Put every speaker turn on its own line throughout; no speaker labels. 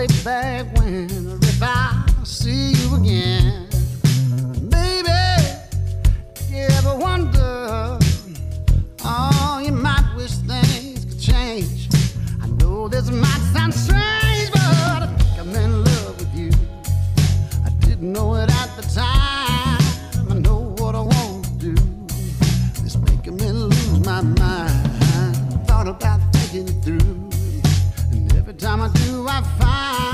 way back when. If I see you again. time I do, I find.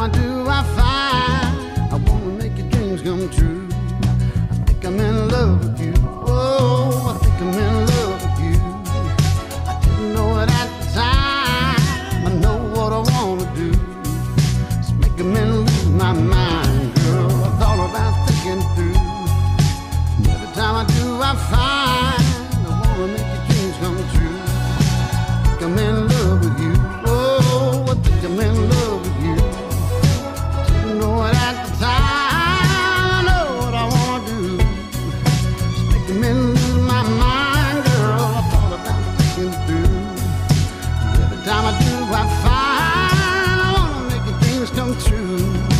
how do I find? I wanna make your dreams come true. I think I'm in love with you. Oh, I think I'm in love with you. I didn't know it at the time. I know what I wanna do. It's making me lose my mind, girl. I thought about thinking through. Every time I do, I find I wanna make your dreams come true. I think I'm in love with you. Oh, I think I'm in love. time I do, I find I wanna make your dreams come true.